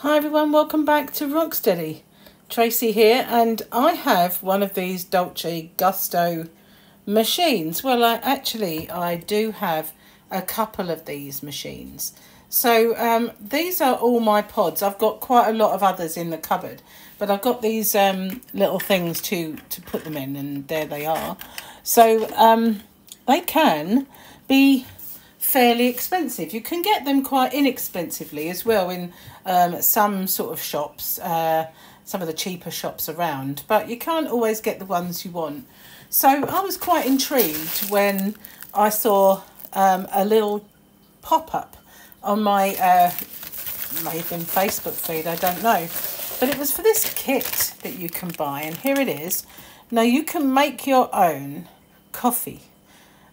Hi everyone, welcome back to Rocks Steady. Tracy here and I have one of these Dolce Gusto machines. Well, I, actually I do have a couple of these machines. So um, these are all my pods. I've got quite a lot of others in the cupboard, but I've got these um, little things to, to put them in and there they are. So um, they can be fairly expensive. You can get them quite inexpensively as well in um, some sort of shops, uh, some of the cheaper shops around, but you can't always get the ones you want. So I was quite intrigued when I saw um, a little pop-up on my, uh, may have been Facebook feed, I don't know, but it was for this kit that you can buy, and here it is. Now you can make your own coffee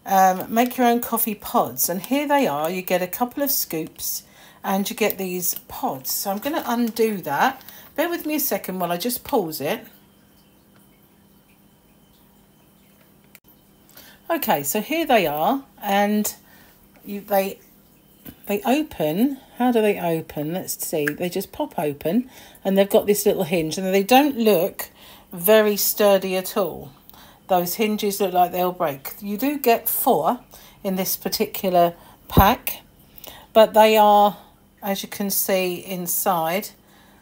um, make your own coffee pods. And here they are. You get a couple of scoops and you get these pods. So I'm going to undo that. Bear with me a second while I just pause it. Okay, so here they are. And you, they they open. How do they open? Let's see. They just pop open and they've got this little hinge and they don't look very sturdy at all those hinges look like they'll break. You do get four in this particular pack, but they are, as you can see inside,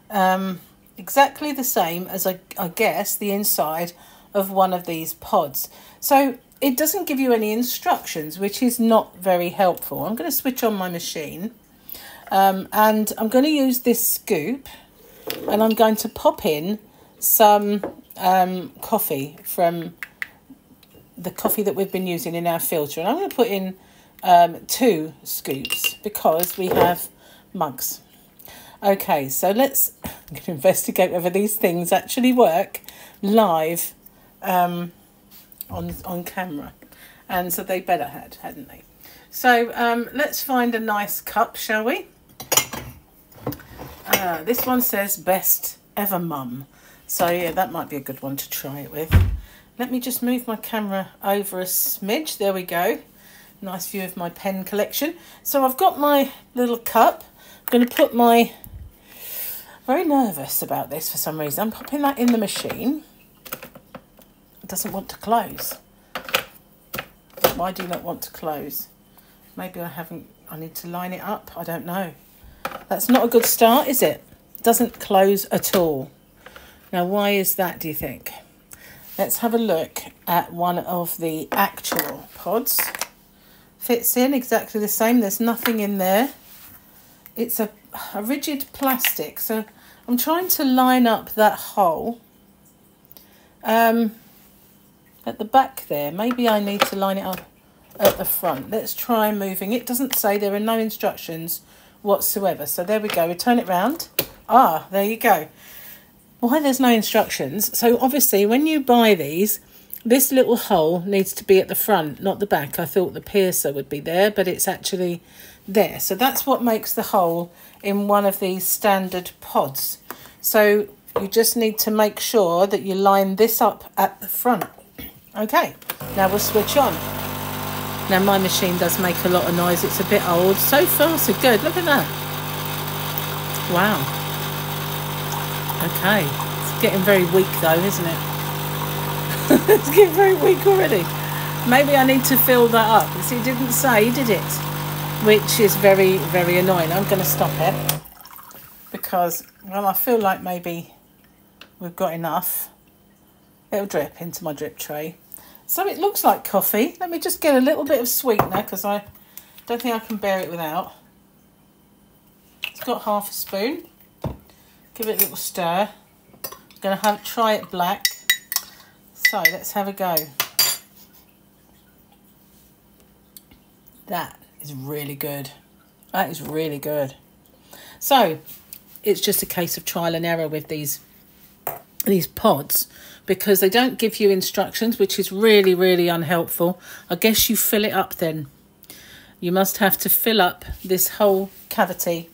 um, exactly the same as I, I guess the inside of one of these pods. So it doesn't give you any instructions, which is not very helpful. I'm going to switch on my machine um, and I'm going to use this scoop and I'm going to pop in some um, coffee from the coffee that we've been using in our filter. And I'm going to put in um, two scoops because we have mugs. Okay, so let's investigate whether these things actually work live um, on, on camera. And so they better had, hadn't they? So um, let's find a nice cup, shall we? Uh, this one says best ever mum. So yeah, that might be a good one to try it with. Let me just move my camera over a smidge. There we go. Nice view of my pen collection. So I've got my little cup. I'm going to put my... Very nervous about this for some reason. I'm popping that in the machine. It doesn't want to close. Why do you not want to close? Maybe I haven't... I need to line it up. I don't know. That's not a good start, is it? It doesn't close at all. Now, why is that, do you think? Let's have a look at one of the actual pods. Fits in exactly the same. There's nothing in there. It's a, a rigid plastic. So I'm trying to line up that hole. Um, at the back there. Maybe I need to line it up at the front. Let's try moving. It doesn't say there are no instructions whatsoever. So there we go. We turn it round. Ah, there you go why there's no instructions. So obviously when you buy these, this little hole needs to be at the front, not the back. I thought the piercer would be there, but it's actually there. So that's what makes the hole in one of these standard pods. So you just need to make sure that you line this up at the front. Okay, now we'll switch on. Now my machine does make a lot of noise. It's a bit old. So far, so good. Look at that. Wow. Okay. It's getting very weak though, isn't it? it's getting very weak already. Maybe I need to fill that up. See, it didn't say, did it? Which is very, very annoying. I'm going to stop it. Because, well, I feel like maybe we've got enough. It'll drip into my drip tray. So it looks like coffee. Let me just get a little bit of sweetener because I don't think I can bear it without. It's got half a spoon. Give it a little stir. I'm going to have try it black. So let's have a go. That is really good. That is really good. So it's just a case of trial and error with these these pods because they don't give you instructions, which is really, really unhelpful. I guess you fill it up then. You must have to fill up this whole cavity.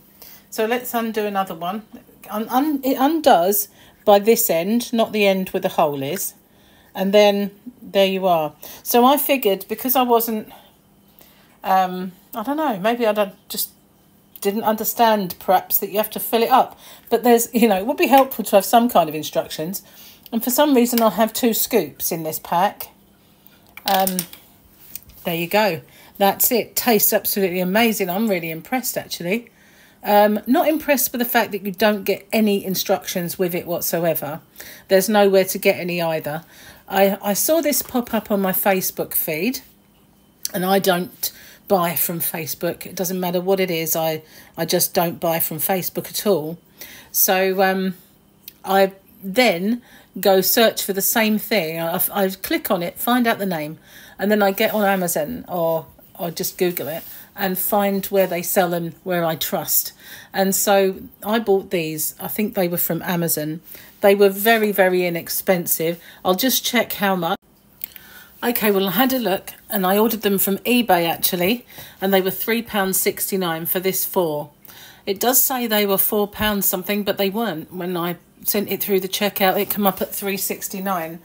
So let's undo another one un, un, it undoes by this end, not the end where the hole is. And then there you are. So I figured because I wasn't, um, I don't know, maybe I'd just didn't understand perhaps that you have to fill it up. But there's, you know, it would be helpful to have some kind of instructions. And for some reason, I'll have two scoops in this pack. Um, there you go. That's it. Tastes absolutely amazing. I'm really impressed, actually. Um, not impressed with the fact that you don't get any instructions with it whatsoever. There's nowhere to get any either. I, I saw this pop up on my Facebook feed, and I don't buy from Facebook. It doesn't matter what it is. I, I just don't buy from Facebook at all. So um, I then go search for the same thing. I, I click on it, find out the name, and then I get on Amazon or or just Google it and find where they sell them where I trust. And so I bought these. I think they were from Amazon. They were very, very inexpensive. I'll just check how much. Okay, well, I had a look and I ordered them from eBay actually, and they were £3.69 for this four. It does say they were £4 something, but they weren't. When I sent it through the checkout, it come up at 369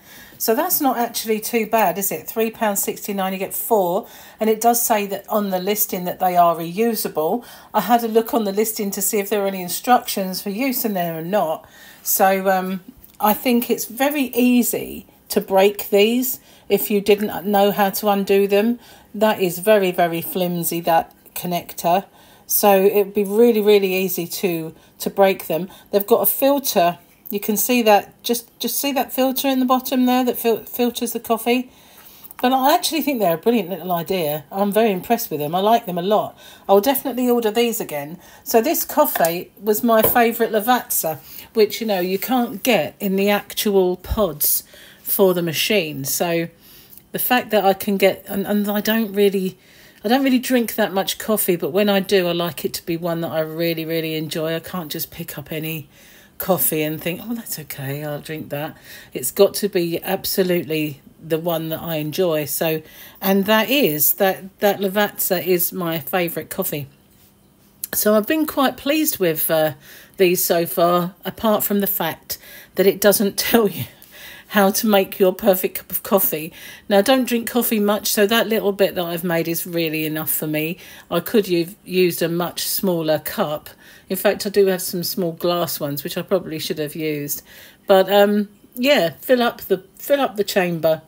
so that's not actually too bad, is it? £3.69, you get four. And it does say that on the listing that they are reusable. I had a look on the listing to see if there are any instructions for use and there are not. So um, I think it's very easy to break these if you didn't know how to undo them. That is very, very flimsy, that connector. So it would be really, really easy to, to break them. They've got a filter you can see that, just, just see that filter in the bottom there that fil filters the coffee. But I actually think they're a brilliant little idea. I'm very impressed with them. I like them a lot. I'll definitely order these again. So this coffee was my favourite Lavazza, which, you know, you can't get in the actual pods for the machine. So the fact that I can get, and, and I don't really... I don't really drink that much coffee, but when I do, I like it to be one that I really, really enjoy. I can't just pick up any coffee and think, oh, that's okay, I'll drink that. It's got to be absolutely the one that I enjoy. So, and that is that that Lavazza is my favourite coffee. So I've been quite pleased with uh, these so far, apart from the fact that it doesn't tell you how to make your perfect cup of coffee. Now, I don't drink coffee much, so that little bit that I've made is really enough for me. I could have used a much smaller cup. In fact, I do have some small glass ones, which I probably should have used. But um, yeah, fill up the fill up the chamber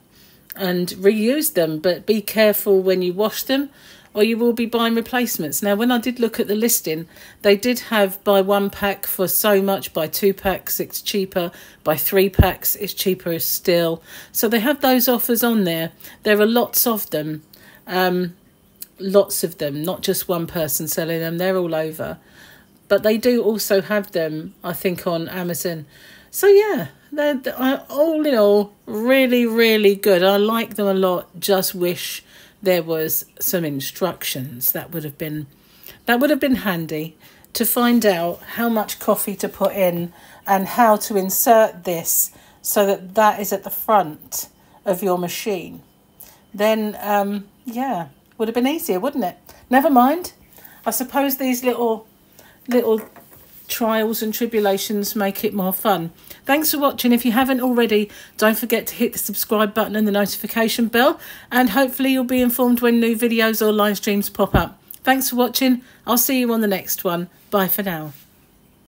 and reuse them, but be careful when you wash them or you will be buying replacements. Now, when I did look at the listing, they did have buy one pack for so much, buy two packs, it's cheaper, buy three packs, it's cheaper still. So they have those offers on there. There are lots of them, um, lots of them, not just one person selling them, they're all over. But they do also have them, I think, on Amazon. So yeah, they're, all in all really, really good. I like them a lot. Just wish there was some instructions that would have been that would have been handy to find out how much coffee to put in and how to insert this so that that is at the front of your machine. Then um, yeah would have been easier wouldn't it? Never mind. I suppose these little little trials and tribulations make it more fun. Thanks for watching. If you haven't already, don't forget to hit the subscribe button and the notification bell. And hopefully you'll be informed when new videos or live streams pop up. Thanks for watching. I'll see you on the next one. Bye for now.